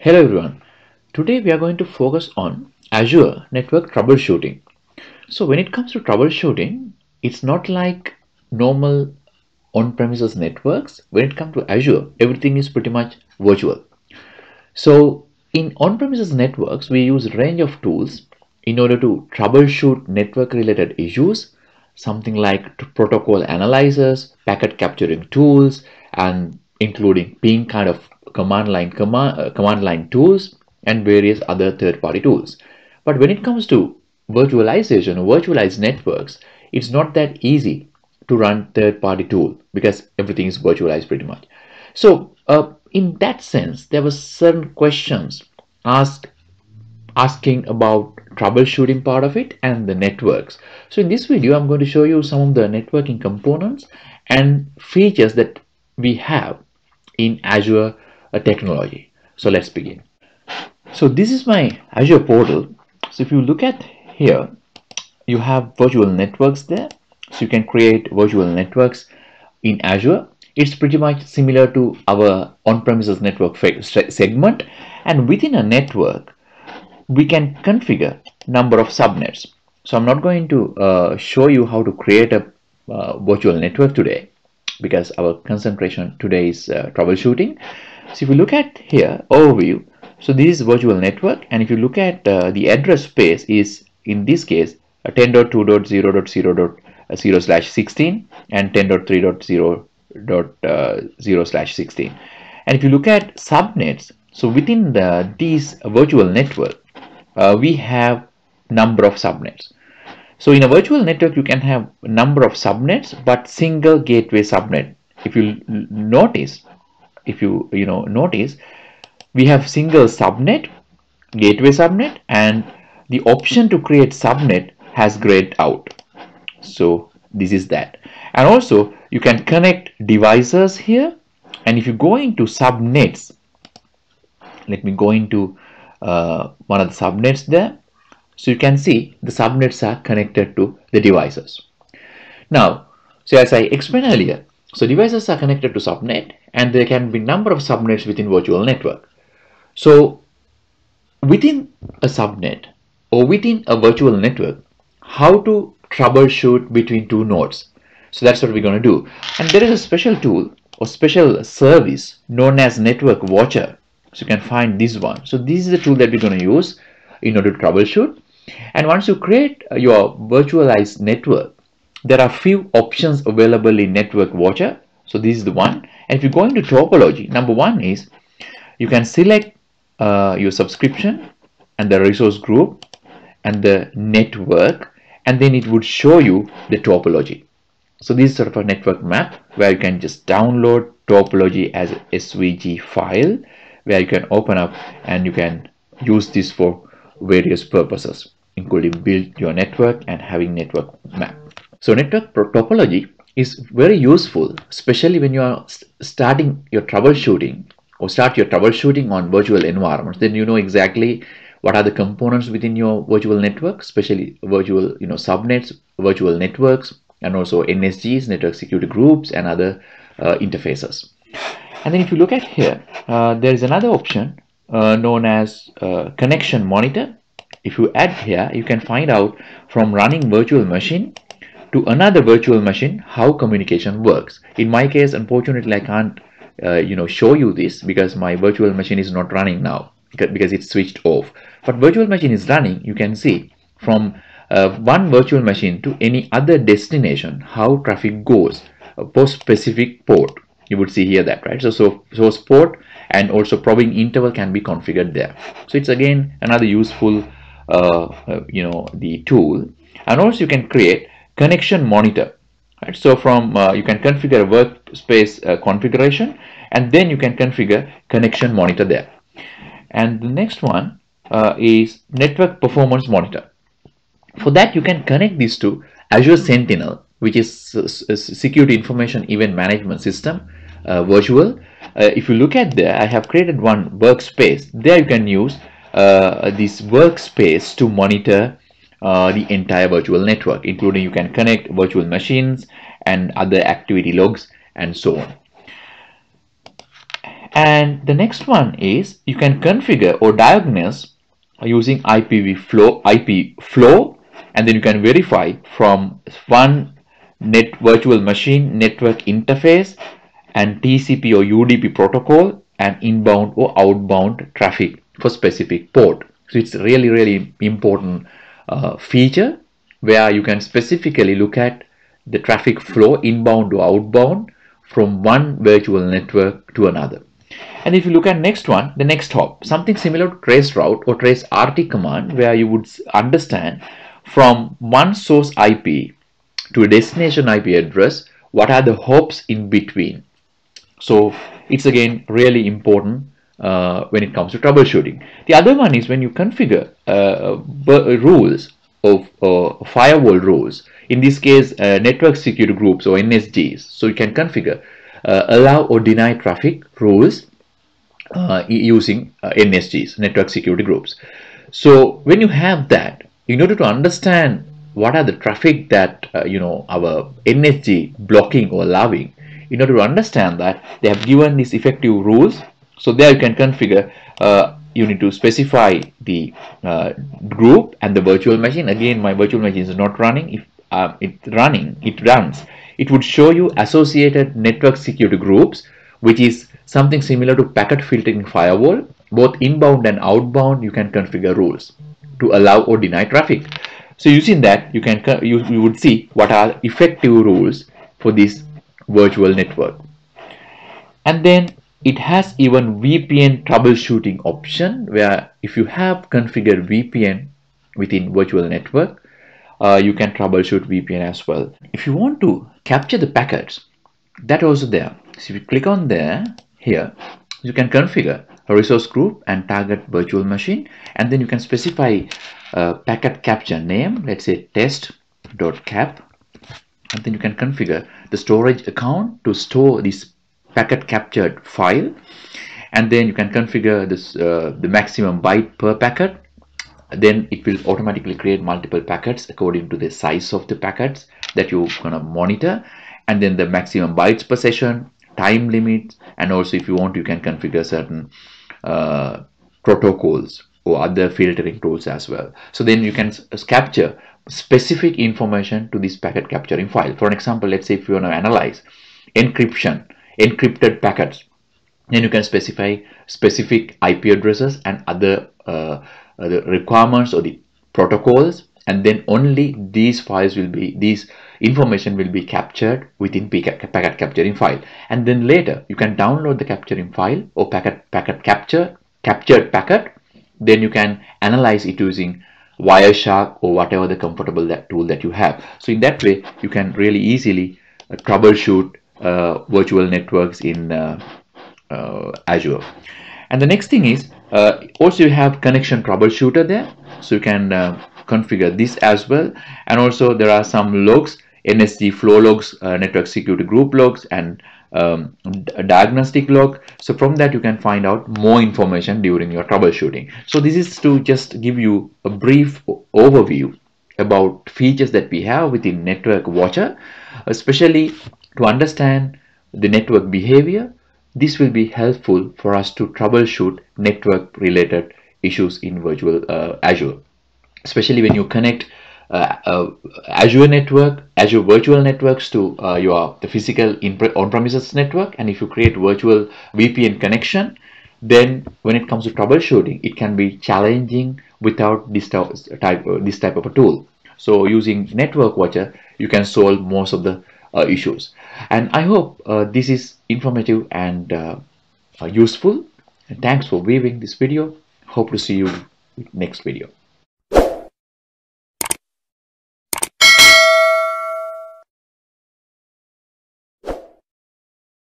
Hello everyone. Today we are going to focus on Azure network troubleshooting. So when it comes to troubleshooting, it's not like normal on-premises networks. When it comes to Azure, everything is pretty much virtual. So in on-premises networks, we use a range of tools in order to troubleshoot network related issues, something like protocol analyzers, packet capturing tools, and including ping kind of command line command, uh, command line tools and various other third-party tools. But when it comes to virtualization virtualized networks, it's not that easy to run third-party tool because everything is virtualized pretty much. So uh, in that sense, there were certain questions asked asking about troubleshooting part of it and the networks. So in this video, I'm going to show you some of the networking components and features that we have in Azure uh, technology. So let's begin. So this is my Azure portal. So if you look at here, you have virtual networks there. So you can create virtual networks in Azure. It's pretty much similar to our on-premises network segment. And within a network, we can configure number of subnets. So I'm not going to uh, show you how to create a uh, virtual network today because our concentration today is uh, troubleshooting. So if you look at here overview, so this is virtual network and if you look at uh, the address space is in this case 10.2.0.0.0 uh, slash 16 and 10.3.0.0 uh, slash 16 and if you look at subnets so within the these virtual network uh, we have number of subnets so in a virtual network, you can have number of subnets, but single gateway subnet. If you notice, if you you know notice, we have single subnet, gateway subnet, and the option to create subnet has grayed out. So this is that. And also you can connect devices here. And if you go into subnets, let me go into uh, one of the subnets there so you can see the subnets are connected to the devices. Now, so as I explained earlier, so devices are connected to subnet and there can be number of subnets within virtual network. So within a subnet or within a virtual network, how to troubleshoot between two nodes. So that's what we're going to do. And there is a special tool or special service known as Network Watcher. So you can find this one. So this is the tool that we're going to use in order to troubleshoot. And once you create your virtualized network, there are few options available in Network Watcher. So this is the one. And if you go into topology, number one is you can select uh, your subscription and the resource group and the network and then it would show you the topology. So this is sort of a network map where you can just download topology as SVG file where you can open up and you can use this for various purposes including build your network and having network map. So network topology is very useful, especially when you are starting your troubleshooting or start your troubleshooting on virtual environments. Then you know exactly what are the components within your virtual network, especially virtual, you know, subnets, virtual networks, and also NSGs, network security groups, and other uh, interfaces. And then if you look at here, uh, there is another option uh, known as uh, connection monitor if you add here you can find out from running virtual machine to another virtual machine how communication works. In my case unfortunately I can't uh, you know show you this because my virtual machine is not running now because it's switched off. But virtual machine is running you can see from uh, one virtual machine to any other destination how traffic goes uh, post specific port. You would see here that right? So so source port and also probing interval can be configured there. So it's again another useful uh, uh, you know the tool. And also you can create connection monitor right? So from uh, you can configure workspace configuration and then you can configure connection monitor there. And the next one is network performance monitor. For that you can connect these to Azure Sentinel which is a security information event management system uh, virtual. Uh, if you look at there I have created one workspace. There you can use uh, this workspace to monitor uh, the entire virtual network including you can connect virtual machines and other activity logs and so on And the next one is you can configure or diagnose using IPv flow, IP flow, and then you can verify from one net virtual machine network interface and TCP or UDP protocol and inbound or outbound traffic for specific port. So it's really, really important uh, feature where you can specifically look at the traffic flow inbound to outbound from one virtual network to another. And if you look at next one, the next hop, something similar to trace route or trace RT command where you would understand from one source IP to a destination IP address, what are the hops in between. So it's again really important uh, when it comes to troubleshooting. The other one is when you configure uh, rules of uh, firewall rules. In this case, uh, network security groups or NSGs. So you can configure uh, allow or deny traffic rules uh, using NSGs, network security groups. So when you have that, in order to understand what are the traffic that you know our NSG blocking or allowing, in order to understand that they have given these effective rules so there you can configure uh, you need to specify the uh, group and the virtual machine. Again my virtual machine is not running. If uh, it's running it runs. It would show you associated network security groups which is something similar to packet filtering firewall. Both inbound and outbound you can configure rules to allow or deny traffic. So using that you can you, you would see what are effective rules for this virtual network. And then it has even VPN troubleshooting option where if you have configured VPN within virtual network uh, you can troubleshoot VPN as well. If you want to capture the packets that also there. So if you click on there here you can configure a resource group and target virtual machine and then you can specify a packet capture name let's say test.cap and then you can configure the storage account to store this packet captured file. And then you can configure this uh, the maximum byte per packet. Then it will automatically create multiple packets according to the size of the packets that you're gonna monitor. And then the maximum bytes per session time limit and also if you want you can configure certain uh, protocols or other filtering tools as well. So then you can capture specific information to this packet capturing file. For an example let's say if you want to analyze encryption encrypted packets. Then you can specify specific IP addresses and other uh, the requirements or the protocols and then only these files will be these information will be captured within packet capturing file. And then later you can download the capturing file or packet packet capture captured packet. Then you can analyze it using Wireshark or whatever the comfortable that tool that you have. So in that way you can really easily uh, troubleshoot virtual networks in uh, uh, Azure. And the next thing is also you have connection troubleshooter there. So you can configure this as well. And also there are some logs NSG flow logs, uh, network security group logs and um, diagnostic log. So from that you can find out more information during your troubleshooting. So this is to just give you a brief overview about features that we have within network watcher especially to understand the network behavior, this will be helpful for us to troubleshoot network related issues in virtual uh, Azure. Especially when you connect uh, uh, Azure network, Azure virtual networks to uh, your the physical on-premises network and if you create virtual VPN connection then when it comes to troubleshooting it can be challenging without this type, this type of a tool. So using Network Watcher you can solve most of the issues. And I hope uh, this is informative and uh, useful. And thanks for viewing this video. Hope to see you next video